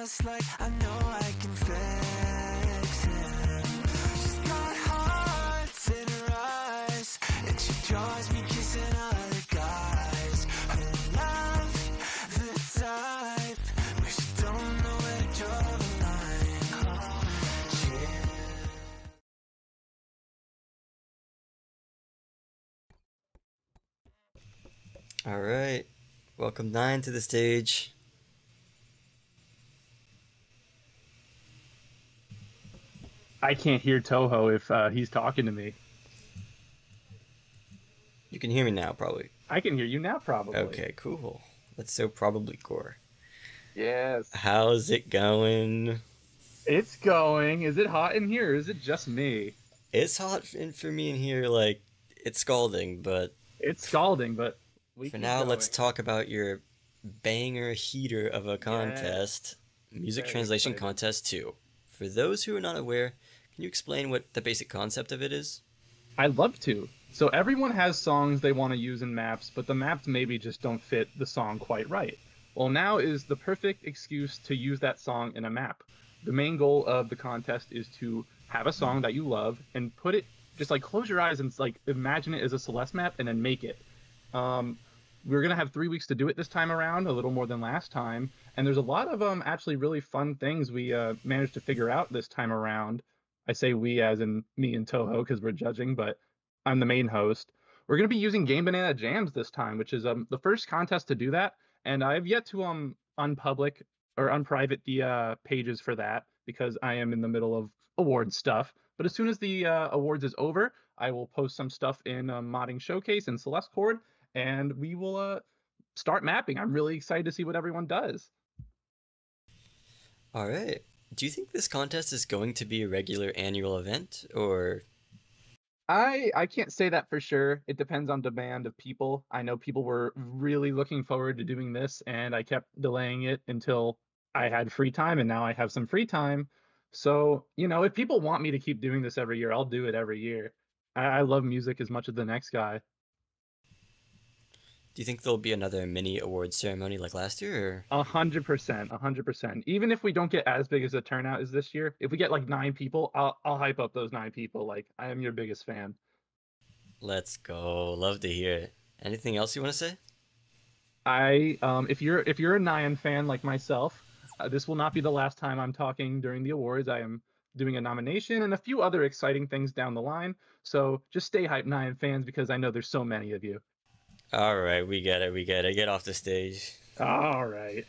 just like I know I can him. She's got hearts in her eyes, and she draws me kissing other guys. Her love, the type she don't know where to draw the line. Oh, yeah. All right. Welcome Nyan to the stage. I can't hear Toho if uh, he's talking to me. You can hear me now, probably. I can hear you now, probably. Okay, cool. That's so probably core. Yes. How's it going? It's going. Is it hot in here? Or is it just me? It's hot in for me in here. Like it's scalding, but It's scalding, but we for keep now, let's talk about your banger heater of a contest, music Very translation excited. contest two. For those who are not aware, can you explain what the basic concept of it is? I'd love to. So everyone has songs they want to use in maps, but the maps maybe just don't fit the song quite right. Well, now is the perfect excuse to use that song in a map. The main goal of the contest is to have a song that you love and put it just like close your eyes and like imagine it as a Celeste map and then make it. Um, we're gonna have three weeks to do it this time around, a little more than last time, and there's a lot of um actually really fun things we uh, managed to figure out this time around. I say we as in me and Toho because we're judging, but I'm the main host. We're gonna be using Game Banana Jams this time, which is um the first contest to do that, and I've yet to um unpublic or unprivate the uh, pages for that because I am in the middle of award stuff. But as soon as the uh, awards is over, I will post some stuff in um, Modding Showcase and Celeste Cord, and we will uh, start mapping. I'm really excited to see what everyone does. All right. Do you think this contest is going to be a regular annual event, or I I can't say that for sure. It depends on demand of people. I know people were really looking forward to doing this, and I kept delaying it until I had free time, and now I have some free time. So you know, if people want me to keep doing this every year, I'll do it every year. I, I love music as much as the next guy. Do you think there'll be another mini award ceremony like last year? A hundred percent, a hundred percent. Even if we don't get as big as a turnout as this year, if we get like nine people, I'll I'll hype up those nine people. Like I am your biggest fan. Let's go. Love to hear it. Anything else you want to say? I um if you're if you're a Nyan fan like myself, uh, this will not be the last time I'm talking during the awards. I am doing a nomination and a few other exciting things down the line. So just stay hype Nyan fans because I know there's so many of you. All right, we get it. We get it. Get off the stage. All right.